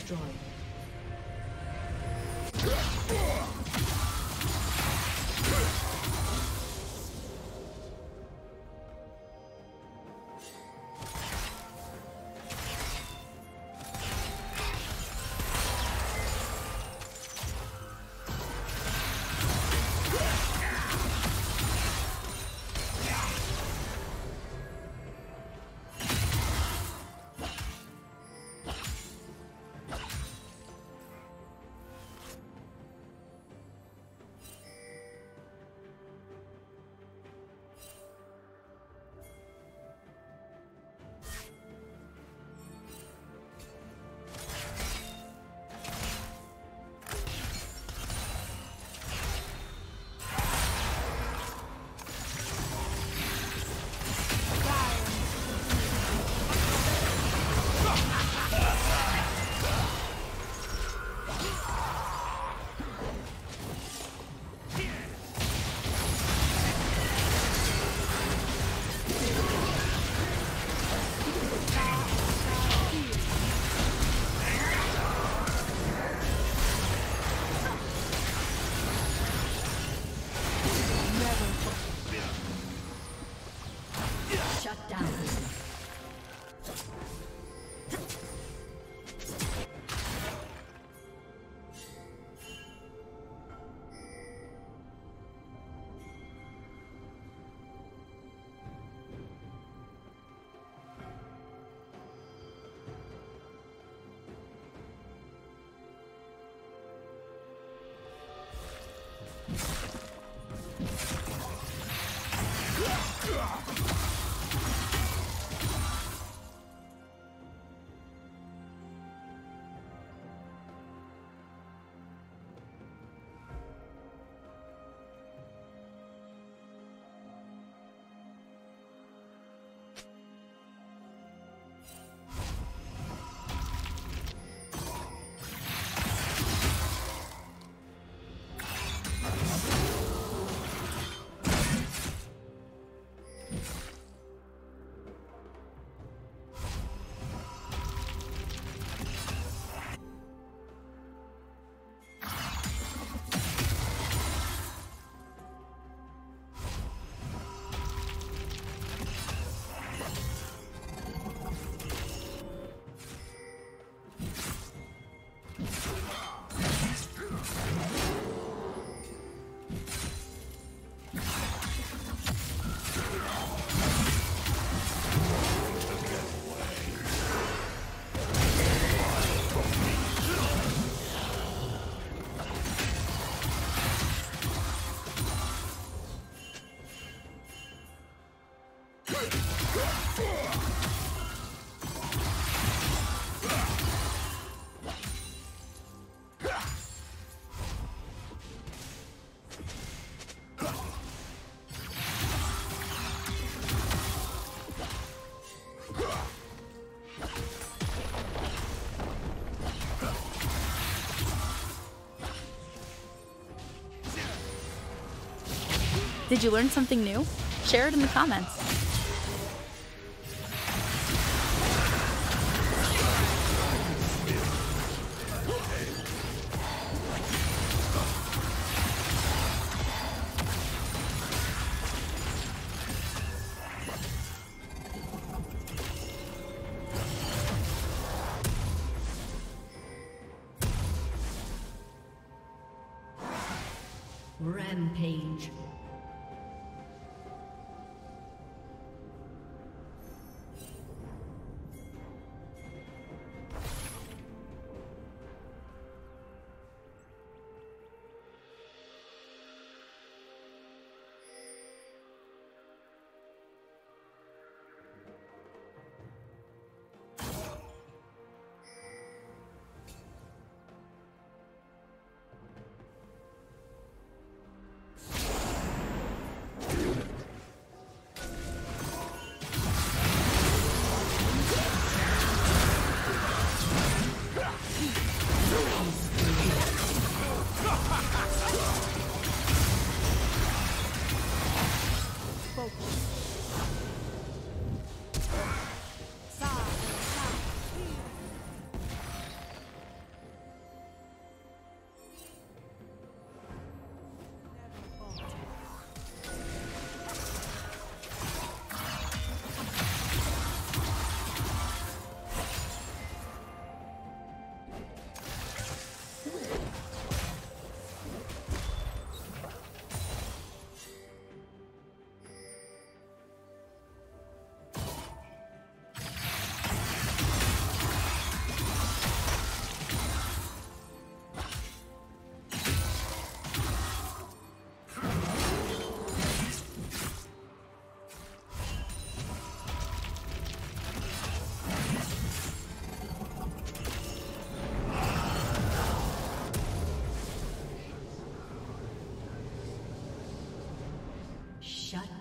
Destroyed. Did you learn something new? Share it in the comments. Rampage.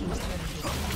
Team's turret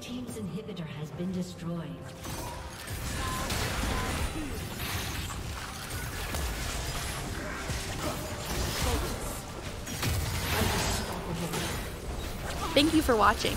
Team's inhibitor has been destroyed. Thank you for watching.